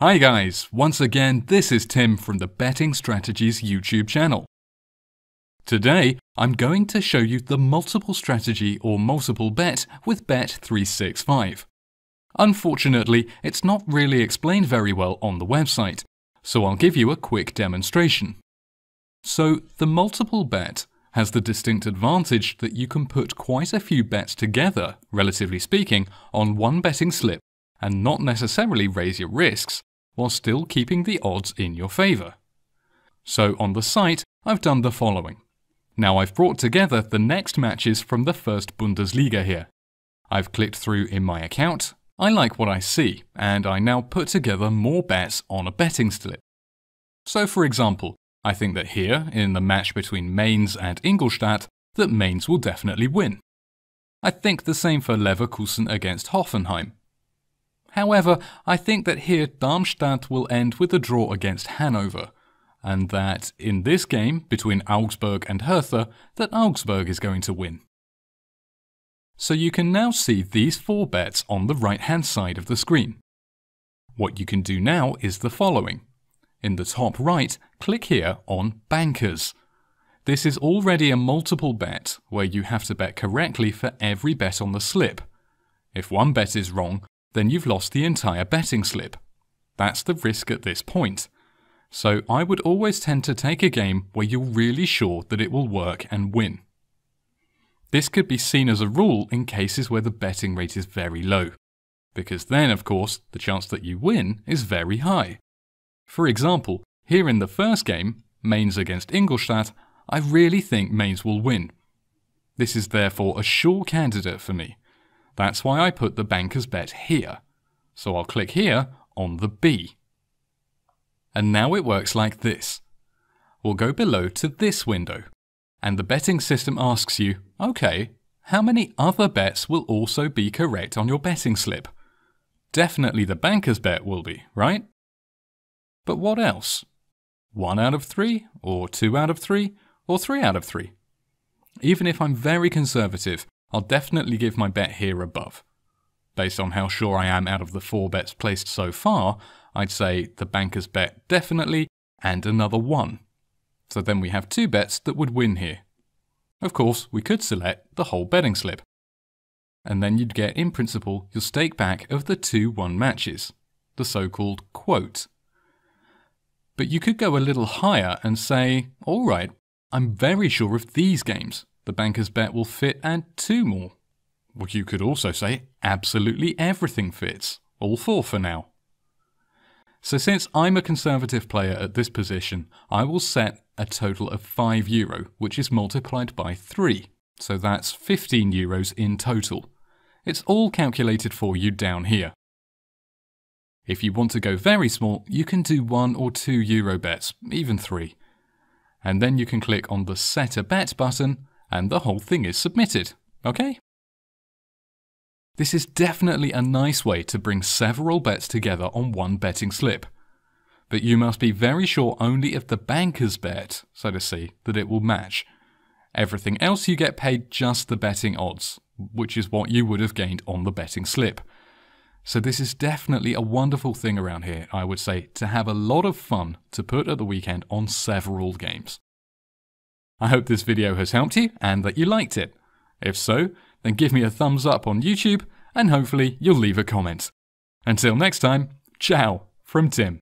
Hi guys, once again this is Tim from the Betting Strategies YouTube channel. Today I'm going to show you the multiple strategy or multiple bet with Bet365. Unfortunately, it's not really explained very well on the website, so I'll give you a quick demonstration. So the multiple bet has the distinct advantage that you can put quite a few bets together, relatively speaking, on one betting slip and not necessarily raise your risks while still keeping the odds in your favour. So on the site, I've done the following. Now I've brought together the next matches from the first Bundesliga here. I've clicked through in my account, I like what I see, and I now put together more bets on a betting slip. So for example, I think that here, in the match between Mainz and Ingolstadt, that Mainz will definitely win. I think the same for Leverkusen against Hoffenheim. However, I think that here Darmstadt will end with a draw against Hanover, and that in this game between Augsburg and Hertha, that Augsburg is going to win. So you can now see these four bets on the right hand side of the screen. What you can do now is the following. In the top right, click here on Bankers. This is already a multiple bet where you have to bet correctly for every bet on the slip. If one bet is wrong, then you've lost the entire betting slip. That's the risk at this point. So I would always tend to take a game where you're really sure that it will work and win. This could be seen as a rule in cases where the betting rate is very low, because then, of course, the chance that you win is very high. For example, here in the first game, Mainz against Ingolstadt, I really think Mainz will win. This is therefore a sure candidate for me, that's why I put the banker's bet here. So I'll click here on the B. And now it works like this. We'll go below to this window. And the betting system asks you, okay, how many other bets will also be correct on your betting slip? Definitely the banker's bet will be, right? But what else? One out of three, or two out of three, or three out of three? Even if I'm very conservative, I'll definitely give my bet here above. Based on how sure I am out of the four bets placed so far, I'd say the banker's bet definitely and another one. So then we have two bets that would win here. Of course, we could select the whole betting slip. And then you'd get, in principle, your stake back of the two one matches, the so called quote. But you could go a little higher and say, alright, I'm very sure of these games the banker's bet will fit and two more. Well, you could also say absolutely everything fits, all four for now. So since I'm a conservative player at this position, I will set a total of 5 euro, which is multiplied by 3. So that's 15 euros in total. It's all calculated for you down here. If you want to go very small, you can do 1 or 2 euro bets, even 3. And then you can click on the Set a Bet button and the whole thing is submitted. Okay? This is definitely a nice way to bring several bets together on one betting slip. But you must be very sure only of the banker's bet, so to say, that it will match. Everything else you get paid just the betting odds, which is what you would have gained on the betting slip. So this is definitely a wonderful thing around here, I would say, to have a lot of fun to put at the weekend on several games. I hope this video has helped you and that you liked it. If so, then give me a thumbs up on YouTube and hopefully you'll leave a comment. Until next time, ciao from Tim.